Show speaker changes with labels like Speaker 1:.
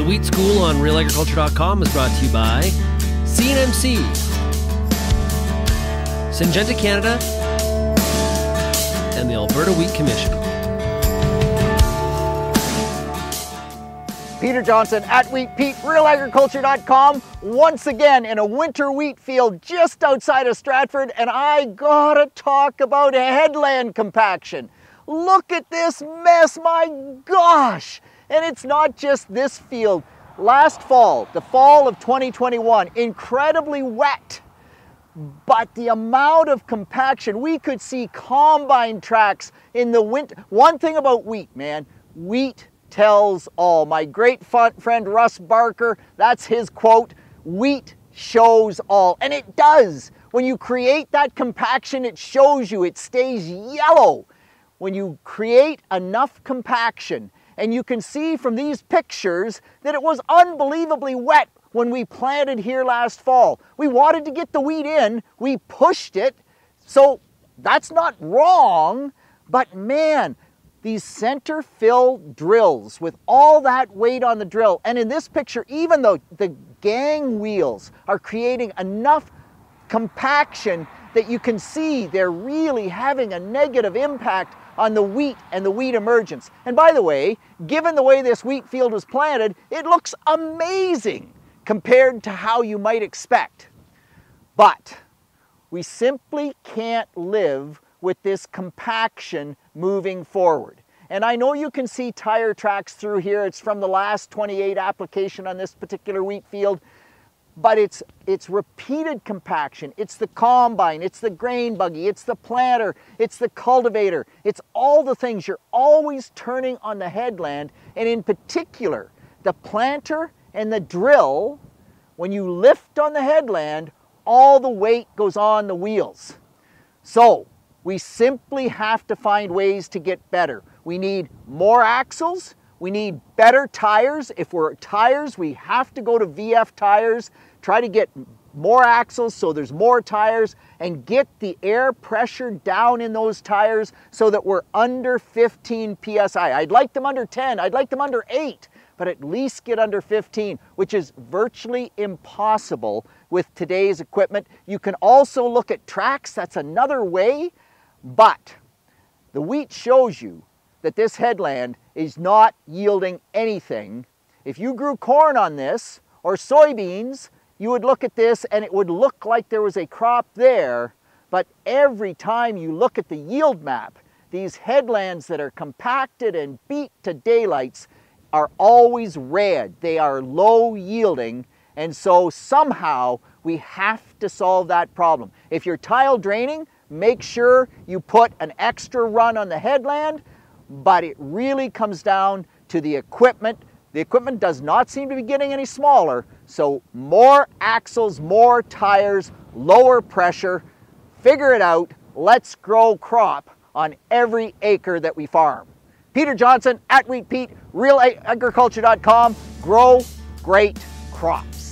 Speaker 1: The Wheat School on realagriculture.com is brought to you by CNMC, Syngenta Canada, and the Alberta Wheat Commission.
Speaker 2: Peter Johnson at Wheat Pete, realagriculture.com, once again in a winter wheat field just outside of Stratford, and I gotta talk about headland compaction. Look at this mess, my gosh! And it's not just this field. Last fall, the fall of 2021, incredibly wet, but the amount of compaction, we could see combine tracks in the winter. One thing about wheat, man, wheat tells all. My great friend Russ Barker, that's his quote, wheat shows all. And it does. When you create that compaction, it shows you, it stays yellow. When you create enough compaction, and you can see from these pictures that it was unbelievably wet when we planted here last fall. We wanted to get the wheat in, we pushed it, so that's not wrong, but man, these center fill drills with all that weight on the drill. And in this picture, even though the gang wheels are creating enough compaction that you can see they're really having a negative impact on the wheat and the wheat emergence. And by the way, given the way this wheat field was planted, it looks amazing compared to how you might expect. But we simply can't live with this compaction moving forward. And I know you can see tire tracks through here. It's from the last 28 application on this particular wheat field. But it's, it's repeated compaction. It's the combine, it's the grain buggy, it's the planter, it's the cultivator. It's all the things you're always turning on the headland. And in particular, the planter and the drill, when you lift on the headland, all the weight goes on the wheels. So we simply have to find ways to get better. We need more axles. We need better tires. If we're tires, we have to go to VF tires, try to get more axles so there's more tires and get the air pressure down in those tires so that we're under 15 PSI. I'd like them under 10, I'd like them under 8, but at least get under 15, which is virtually impossible with today's equipment. You can also look at tracks, that's another way but the wheat shows you that this headland is not yielding anything. If you grew corn on this or soybeans, you would look at this and it would look like there was a crop there, but every time you look at the yield map, these headlands that are compacted and beat to daylights are always red. They are low yielding, and so somehow we have to solve that problem. If you're tile draining, Make sure you put an extra run on the headland, but it really comes down to the equipment. The equipment does not seem to be getting any smaller, so more axles, more tires, lower pressure. Figure it out. Let's grow crop on every acre that we farm. Peter Johnson at Wheat Pete, realagriculture.com. Grow great crops.